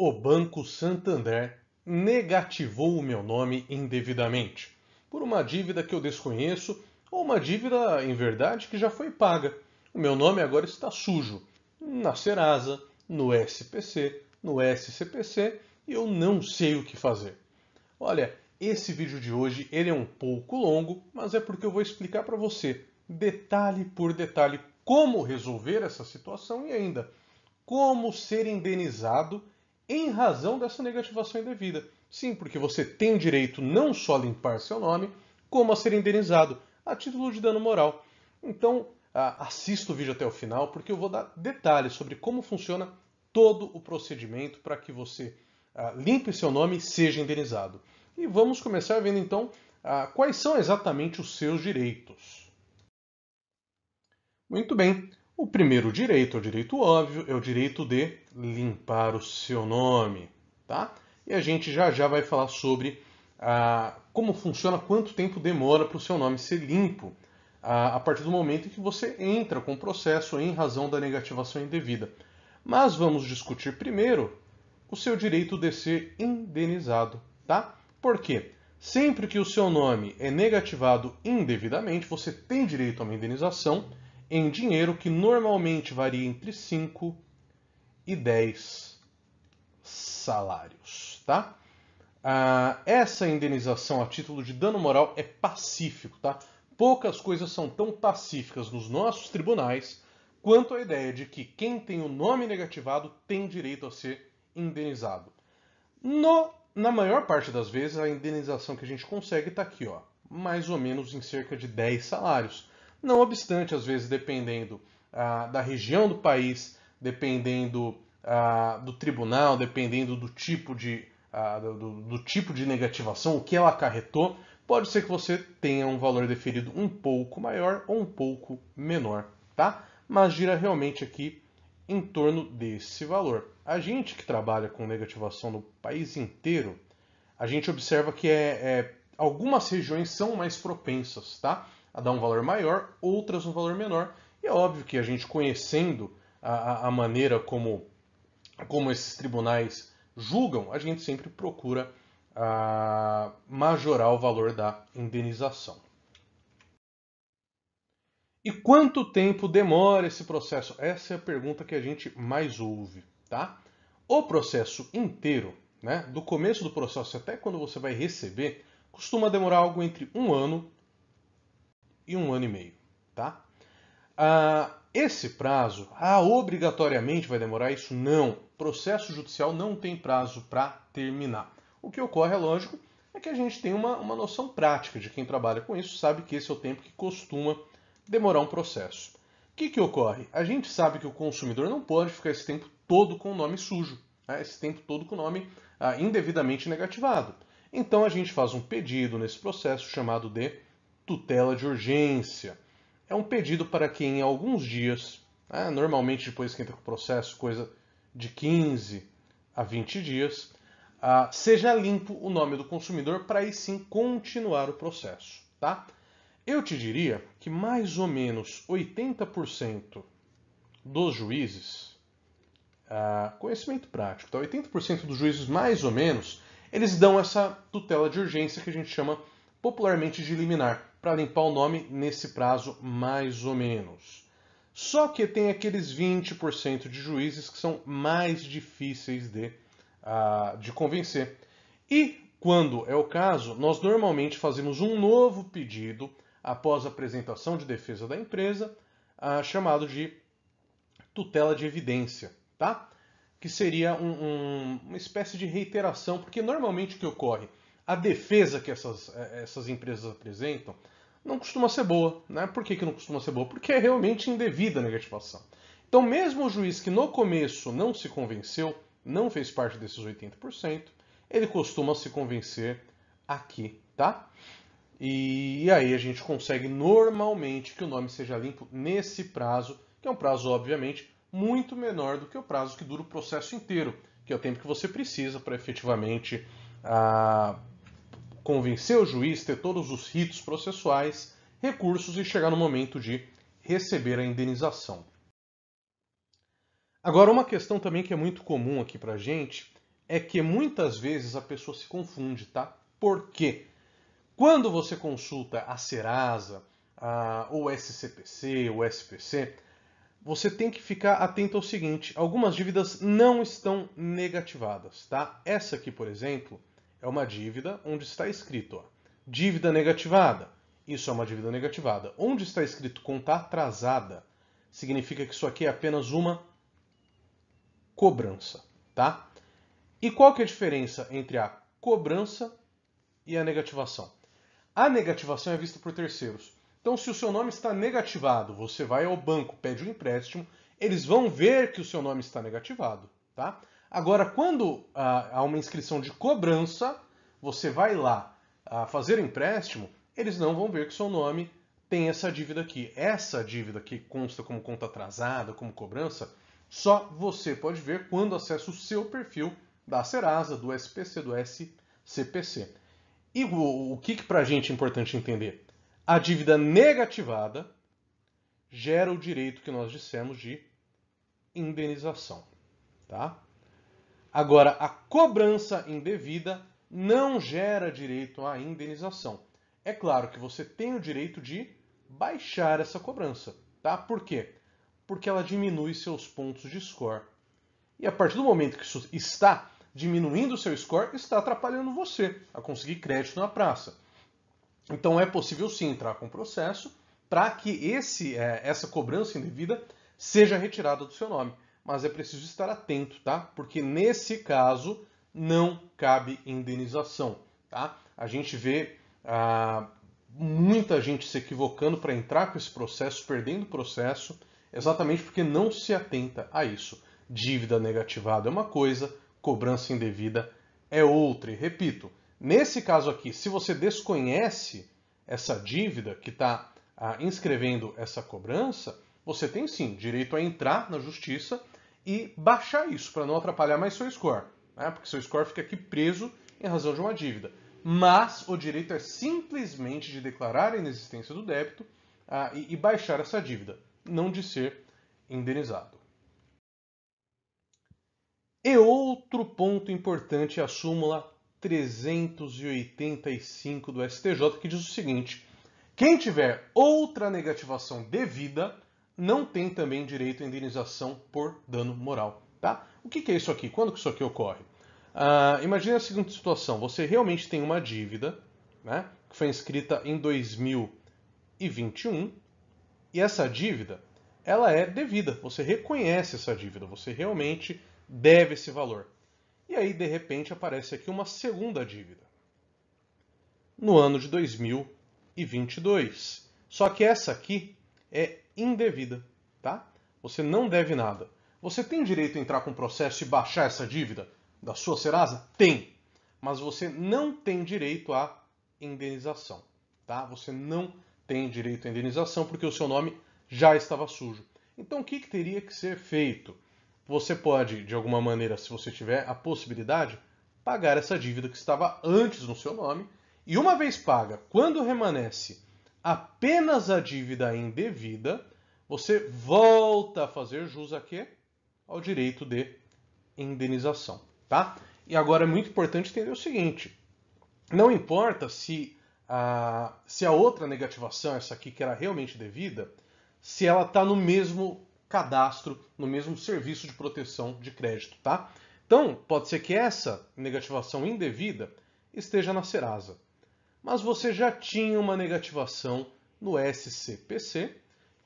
O Banco Santander negativou o meu nome indevidamente, por uma dívida que eu desconheço ou uma dívida, em verdade, que já foi paga. O meu nome agora está sujo na Serasa, no SPC, no SCPC e eu não sei o que fazer. Olha, esse vídeo de hoje ele é um pouco longo, mas é porque eu vou explicar para você, detalhe por detalhe, como resolver essa situação e ainda como ser indenizado em razão dessa negativação indevida. Sim, porque você tem direito não só a limpar seu nome, como a ser indenizado a título de dano moral. Então, assista o vídeo até o final, porque eu vou dar detalhes sobre como funciona todo o procedimento para que você limpe seu nome e seja indenizado. E vamos começar vendo então quais são exatamente os seus direitos. Muito bem, o primeiro direito, é o direito óbvio, é o direito de limpar o seu nome, tá? E a gente já já vai falar sobre ah, como funciona, quanto tempo demora para o seu nome ser limpo ah, a partir do momento em que você entra com o processo em razão da negativação indevida. Mas vamos discutir primeiro o seu direito de ser indenizado, tá? Por quê? Sempre que o seu nome é negativado indevidamente, você tem direito a uma indenização em dinheiro que normalmente varia entre 5 e 10 salários, tá? Ah, essa indenização a título de dano moral é pacífico, tá? Poucas coisas são tão pacíficas nos nossos tribunais quanto a ideia de que quem tem o nome negativado tem direito a ser indenizado. No, na maior parte das vezes, a indenização que a gente consegue está aqui, ó, mais ou menos em cerca de 10 salários. Não obstante, às vezes, dependendo ah, da região do país, dependendo ah, do tribunal, dependendo do tipo de ah, do, do, tipo de negativação, o que ela acarretou, pode ser que você tenha um valor deferido um pouco maior ou um pouco menor, tá? Mas gira realmente aqui em torno desse valor. A gente que trabalha com negativação no país inteiro, a gente observa que é, é algumas regiões são mais propensas, tá? A dar um valor maior, outras um valor menor. E é óbvio que a gente conhecendo a, a maneira como, como esses tribunais julgam, a gente sempre procura a, majorar o valor da indenização. E quanto tempo demora esse processo? Essa é a pergunta que a gente mais ouve, tá? O processo inteiro, né, do começo do processo até quando você vai receber, costuma demorar algo entre um ano e um ano e meio, tá? Ah, esse prazo, ah, obrigatoriamente vai demorar isso? Não. Processo judicial não tem prazo para terminar. O que ocorre, é lógico, é que a gente tem uma, uma noção prática de quem trabalha com isso, sabe que esse é o tempo que costuma demorar um processo. O que, que ocorre? A gente sabe que o consumidor não pode ficar esse tempo todo com o nome sujo, né? esse tempo todo com o nome ah, indevidamente negativado. Então a gente faz um pedido nesse processo chamado de tutela de urgência. É um pedido para que em alguns dias, né, normalmente depois que entra o processo, coisa de 15 a 20 dias, uh, seja limpo o nome do consumidor para aí sim continuar o processo. Tá? Eu te diria que mais ou menos 80% dos juízes, uh, conhecimento prático, tá? 80% dos juízes mais ou menos, eles dão essa tutela de urgência que a gente chama popularmente de liminar para limpar o nome nesse prazo mais ou menos. Só que tem aqueles 20% de juízes que são mais difíceis de, uh, de convencer. E, quando é o caso, nós normalmente fazemos um novo pedido após a apresentação de defesa da empresa, uh, chamado de tutela de evidência, tá? que seria um, um, uma espécie de reiteração, porque normalmente o que ocorre? A defesa que essas, é, essas empresas apresentam não costuma ser boa. Né? Por que, que não costuma ser boa? Porque é realmente indevida a negativação. Então, mesmo o juiz que no começo não se convenceu, não fez parte desses 80%, ele costuma se convencer aqui, tá? E aí a gente consegue normalmente que o nome seja limpo nesse prazo, que é um prazo, obviamente, muito menor do que o prazo que dura o processo inteiro, que é o tempo que você precisa para efetivamente ah, convencer o juiz, ter todos os ritos processuais, recursos e chegar no momento de receber a indenização. Agora, uma questão também que é muito comum aqui para a gente é que muitas vezes a pessoa se confunde, tá? Por quê? Quando você consulta a Serasa, a, o SCPC, o SPC, você tem que ficar atento ao seguinte: algumas dívidas não estão negativadas, tá? Essa aqui, por exemplo, é uma dívida onde está escrito ó, dívida negativada. Isso é uma dívida negativada. Onde está escrito conta atrasada, significa que isso aqui é apenas uma cobrança, tá? E qual que é a diferença entre a cobrança e a negativação? A negativação é vista por terceiros. Então, se o seu nome está negativado, você vai ao banco, pede um empréstimo, eles vão ver que o seu nome está negativado, tá? Agora, quando ah, há uma inscrição de cobrança, você vai lá ah, fazer empréstimo, eles não vão ver que o seu nome tem essa dívida aqui. Essa dívida que consta como conta atrasada, como cobrança, só você pode ver quando acessa o seu perfil da Serasa, do SPC, do SCPC. E o, o que, que para a gente é importante entender? A dívida negativada gera o direito que nós dissemos de indenização. Tá? Agora, a cobrança indevida não gera direito à indenização. É claro que você tem o direito de baixar essa cobrança. Tá? Por quê? Porque ela diminui seus pontos de score. E a partir do momento que isso está diminuindo o seu score, está atrapalhando você a conseguir crédito na praça. Então é possível sim entrar com processo para que esse, é, essa cobrança indevida seja retirada do seu nome. Mas é preciso estar atento, tá? Porque nesse caso não cabe indenização, tá? A gente vê ah, muita gente se equivocando para entrar com esse processo, perdendo o processo, exatamente porque não se atenta a isso. Dívida negativada é uma coisa, cobrança indevida é outra. E repito, Nesse caso aqui, se você desconhece essa dívida que está ah, inscrevendo essa cobrança, você tem sim direito a entrar na justiça e baixar isso para não atrapalhar mais seu score, né? porque seu score fica aqui preso em razão de uma dívida. Mas o direito é simplesmente de declarar a inexistência do débito ah, e, e baixar essa dívida, não de ser indenizado. E outro ponto importante é a súmula 385 do STJ, que diz o seguinte: quem tiver outra negativação devida não tem também direito à indenização por dano moral. Tá? O que, que é isso aqui? Quando que isso aqui ocorre? Uh, a seguinte situação: você realmente tem uma dívida né, que foi inscrita em 2021 e essa dívida ela é devida. Você reconhece essa dívida, você realmente deve esse valor. E aí, de repente, aparece aqui uma segunda dívida. No ano de 2022. Só que essa aqui é indevida, tá? Você não deve nada. Você tem direito a entrar com processo e baixar essa dívida da sua Serasa? Tem. Mas você não tem direito à indenização, tá? Você não tem direito à indenização porque o seu nome já estava sujo. Então, o que, que teria que ser feito? você pode, de alguma maneira, se você tiver a possibilidade, pagar essa dívida que estava antes no seu nome. E uma vez paga, quando remanesce apenas a dívida indevida, você volta a fazer jus a quê? Ao direito de indenização, tá? E agora é muito importante entender o seguinte: não importa se a, se a outra negativação, essa aqui que era realmente devida, se ela está no mesmo cadastro no mesmo serviço de proteção de crédito, tá? Então, pode ser que essa negativação indevida esteja na Serasa, mas você já tinha uma negativação no SCPC,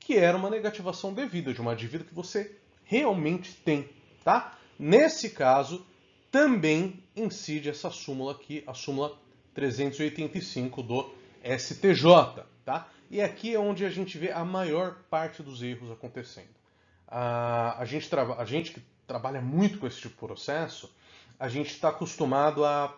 que era uma negativação devida de uma dívida que você realmente tem, tá? Nesse caso, também incide essa súmula aqui, a súmula 385 do STJ, tá? E aqui é onde a gente vê a maior parte dos erros acontecendo a, gente, a gente que trabalha muito com esse tipo de processo, a gente está acostumado a,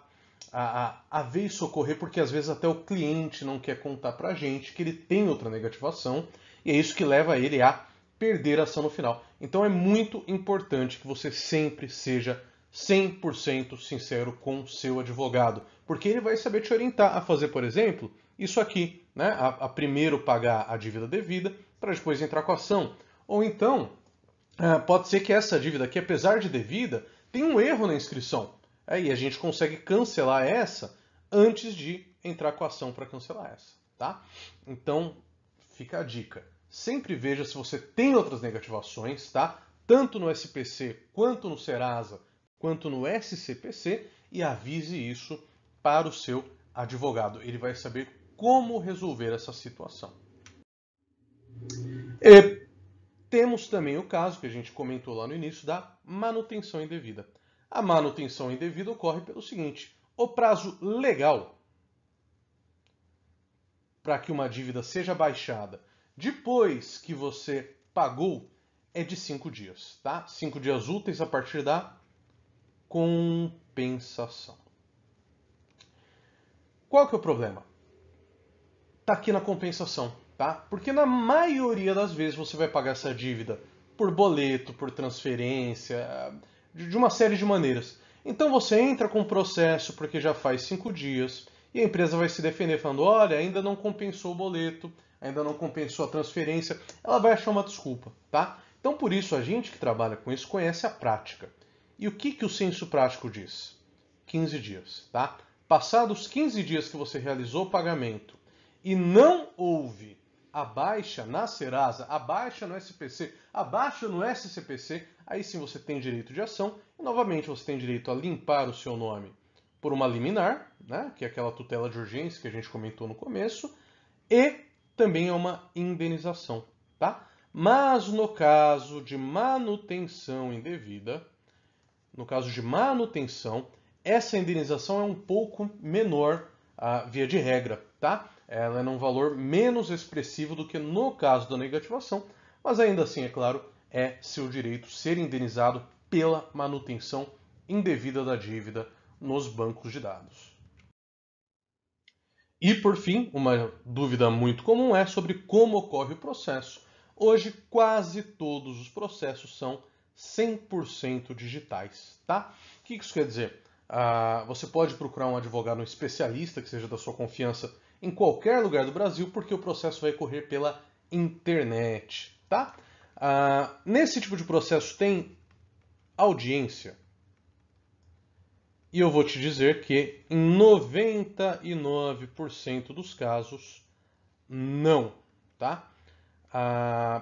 a, a, ver isso ocorrer porque às vezes até o cliente não quer contar para a gente que ele tem outra negativação e é isso que leva ele a perder a ação no final. Então é muito importante que você sempre seja 100% sincero com seu advogado, porque ele vai saber te orientar a fazer, por exemplo, isso aqui, né? a, a primeiro pagar a dívida devida para depois entrar com a ação. Ou então, é, pode ser que essa dívida aqui, apesar de devida, tenha um erro na inscrição. Aí a gente consegue cancelar essa antes de entrar com a ação para cancelar essa, tá? Então, fica a dica. Sempre veja se você tem outras negativações, tá? Tanto no SPC, quanto no Serasa, quanto no SCPC, e avise isso para o seu advogado. Ele vai saber como resolver essa situação. E temos também o caso que a gente comentou lá no início da manutenção indevida. A manutenção indevida ocorre pelo seguinte: o prazo legal para que uma dívida seja baixada depois que você pagou é de cinco dias, tá? Cinco dias úteis a partir da compensação. Qual que é o problema? Tá aqui na compensação, tá? Porque na maioria das vezes você vai pagar essa dívida por boleto, por transferência, de uma série de maneiras. Então você entra com o processo porque já faz cinco dias e a empresa vai se defender falando: olha, ainda não compensou o boleto, ainda não compensou a transferência. Ela vai achar uma desculpa, tá? Então por isso a gente que trabalha com isso conhece a prática. E o que, que o senso prático diz? 15 dias, tá? Passados 15 dias que você realizou o pagamento e não houve a baixa na Serasa, a baixa no SPC, a baixa no SCPC, aí sim você tem direito de ação e novamente você tem direito a limpar o seu nome por uma liminar, né, que é aquela tutela de urgência que a gente comentou no começo, e também é uma indenização, tá? Mas no caso de manutenção indevida, no caso de manutenção, essa indenização é um pouco menor a via de regra, tá? Ela é num valor menos expressivo do que no caso da negativação, mas ainda assim, é claro, é seu direito ser indenizado pela manutenção indevida da dívida nos bancos de dados. E por fim, uma dúvida muito comum é sobre como ocorre o processo. Hoje, quase todos os processos são 100% digitais, tá? O que isso quer dizer? Ah, você pode procurar um advogado um especialista que seja da sua confiança em qualquer lugar do Brasil, porque o processo vai correr pela internet, tá? Ah, nesse tipo de processo tem audiência. E eu vou te dizer que em 99% dos casos, não, tá? Ah,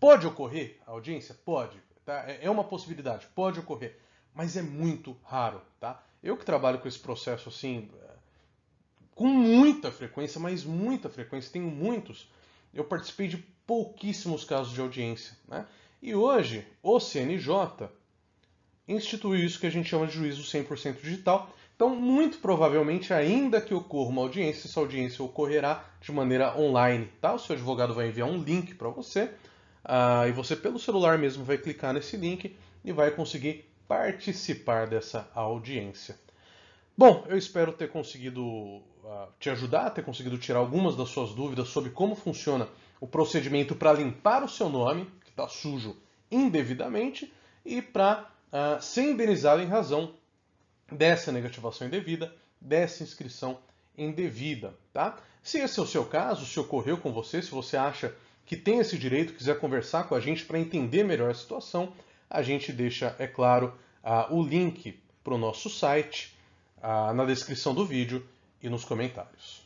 pode ocorrer audiência? Pode. Tá? É, é uma possibilidade, pode ocorrer mas é muito raro, tá? Eu que trabalho com esse processo assim, com muita frequência, mas muita frequência, tenho muitos, eu participei de pouquíssimos casos de audiência, né? E hoje, o CNJ instituiu isso que a gente chama de juízo 100% digital. Então, muito provavelmente, ainda que ocorra uma audiência, essa audiência ocorrerá de maneira online, tá? O seu advogado vai enviar um link para você, uh, e você pelo celular mesmo vai clicar nesse link e vai conseguir participar dessa audiência. Bom, eu espero ter conseguido uh, te ajudar, ter conseguido tirar algumas das suas dúvidas sobre como funciona o procedimento para limpar o seu nome, que está sujo indevidamente, e para uh, ser indenizado em razão dessa negativação indevida, dessa inscrição indevida. Tá? Se esse é o seu caso, se ocorreu com você, se você acha que tem esse direito, quiser conversar com a gente para entender melhor a situação, a gente deixa, é claro, o link para o nosso site na descrição do vídeo e nos comentários.